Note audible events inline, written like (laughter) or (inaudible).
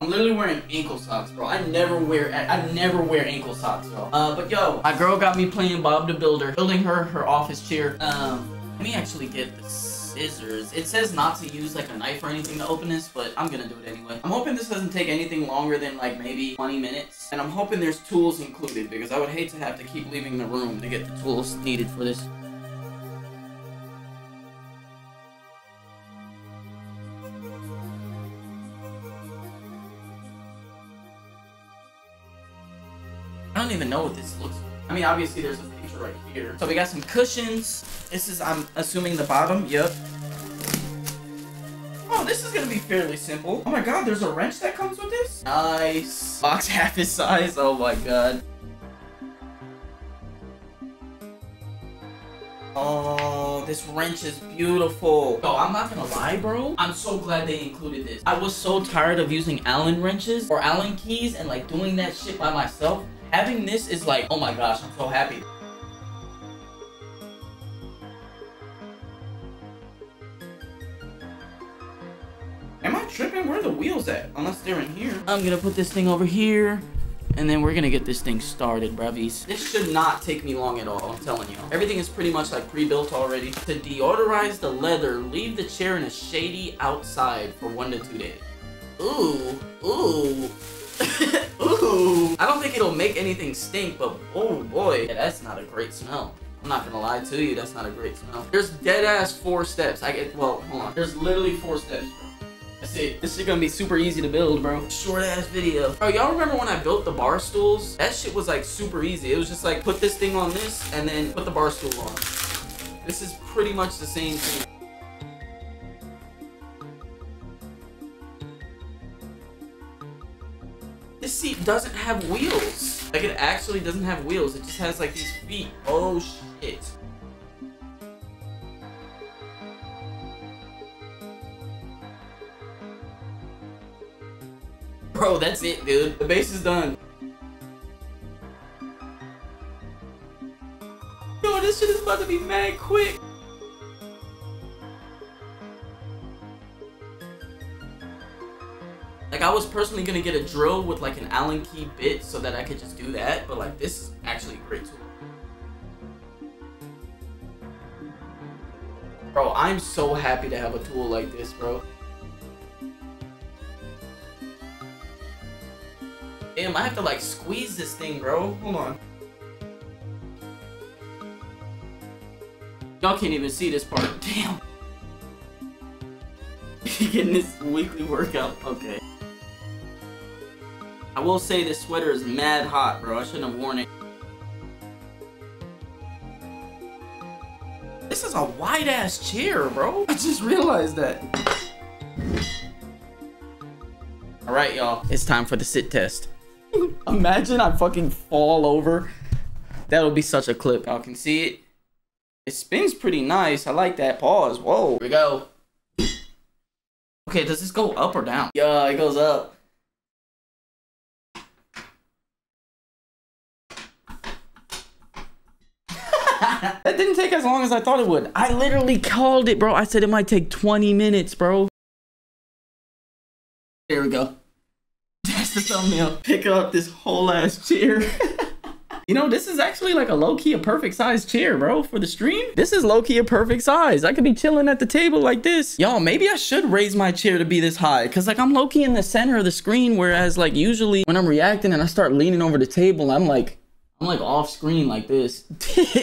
I'm literally wearing ankle socks, bro. I never wear I never wear ankle socks, bro. Uh, but yo, my girl got me playing Bob the Builder, building her her office chair. Um, let me actually get the scissors. It says not to use like a knife or anything to open this, but I'm gonna do it anyway. I'm hoping this doesn't take anything longer than like maybe 20 minutes. And I'm hoping there's tools included because I would hate to have to keep leaving the room to get the tools needed for this. I don't even know what this looks like. I mean, obviously there's a picture right here. So we got some cushions. This is, I'm assuming the bottom. Yep. Oh, this is gonna be fairly simple. Oh my god, there's a wrench that comes with this? Nice. Box (laughs) half his size. Oh my god. Oh, this wrench is beautiful. Yo, I'm not gonna lie, bro. I'm so glad they included this. I was so tired of using Allen wrenches or Allen keys and like doing that shit by myself. Having this is like, oh my gosh, I'm so happy. Am I tripping? Where are the wheels at? Unless they're in here. I'm gonna put this thing over here. And then we're gonna get this thing started, bruvies. This should not take me long at all, I'm telling you. Everything is pretty much like pre-built already. To deodorize the leather, leave the chair in a shady outside for one to two days. Ooh, ooh. (laughs) ooh. I don't think it'll make anything stink, but oh boy. Yeah, that's not a great smell. I'm not gonna lie to you, that's not a great smell. There's dead ass four steps. I get, well, hold on. There's literally four steps, bro. That's it. This is gonna be super easy to build, bro. Short ass video. Bro, y'all remember when I built the bar stools? That shit was like super easy. It was just like put this thing on this and then put the bar stool on. This is pretty much the same thing. This seat doesn't have wheels. Like it actually doesn't have wheels. It just has like these feet. Oh shit. Bro, that's it, dude. The base is done. Yo, this shit is about to be mad quick. Like, I was personally gonna get a drill with like an Allen key bit so that I could just do that, but like, this is actually a great tool. Bro, I'm so happy to have a tool like this, bro. Damn, I have to like squeeze this thing, bro. Hold on. Y'all can't even see this part. (laughs) Damn. (laughs) Getting this weekly workout. Okay. I will say this sweater is mad hot, bro. I shouldn't have worn it. This is a wide ass chair, bro. I just realized that. All right, y'all. It's time for the sit test. (laughs) Imagine I fucking fall over. That'll be such a clip. Y'all can see it. It spins pretty nice. I like that pause. Whoa. Here we go. Okay, does this go up or down? Yeah, it goes up. (laughs) that didn't take as long as I thought it would. I literally called it, bro. I said it might take 20 minutes, bro. There we go. (laughs) That's the thumbnail. Pick up this whole ass chair. (laughs) you know, this is actually like a low-key a perfect size chair, bro, for the stream. This is low-key a perfect size. I could be chilling at the table like this. Y'all, maybe I should raise my chair to be this high. Cause like I'm low-key in the center of the screen. Whereas like usually when I'm reacting and I start leaning over the table, I'm like, I'm like off screen like this.